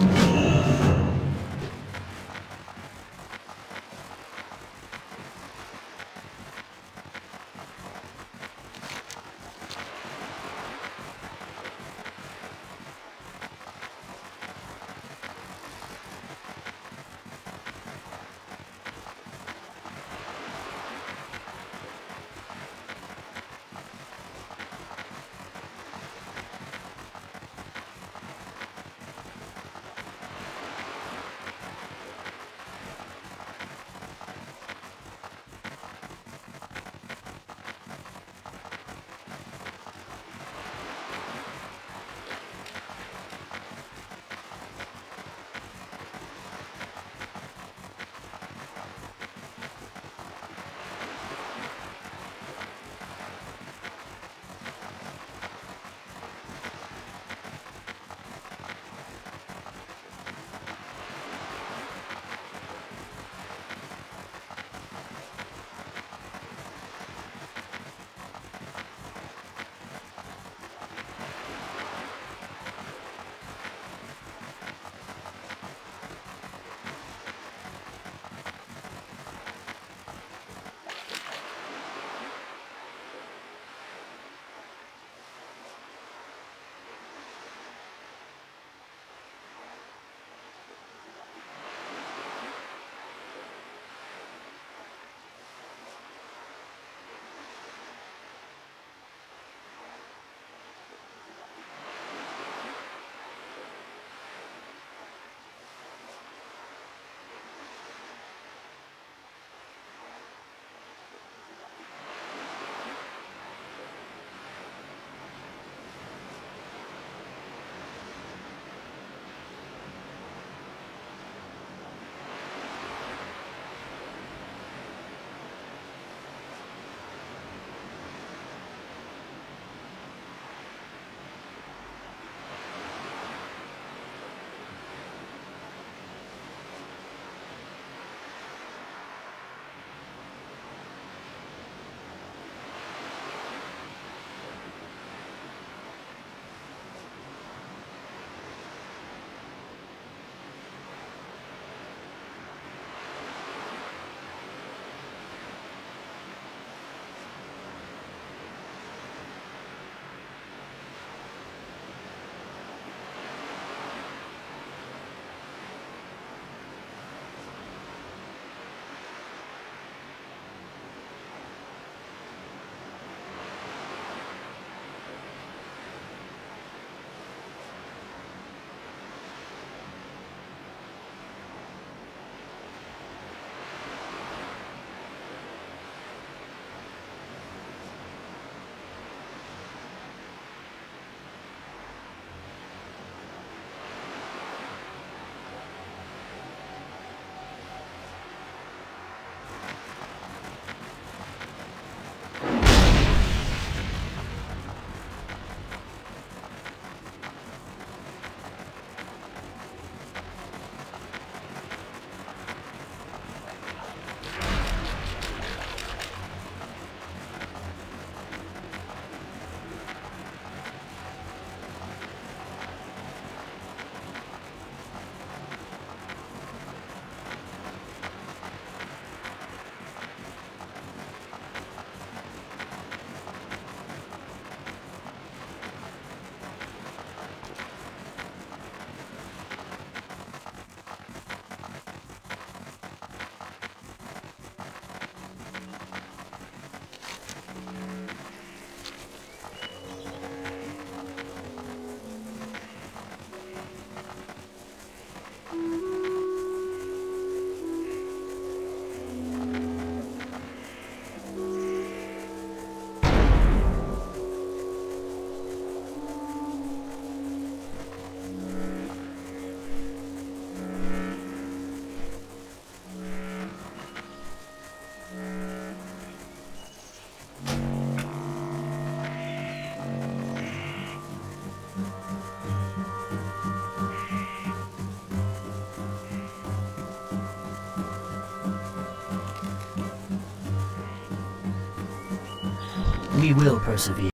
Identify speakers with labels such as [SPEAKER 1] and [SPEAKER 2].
[SPEAKER 1] Mm-hmm. We will persevere.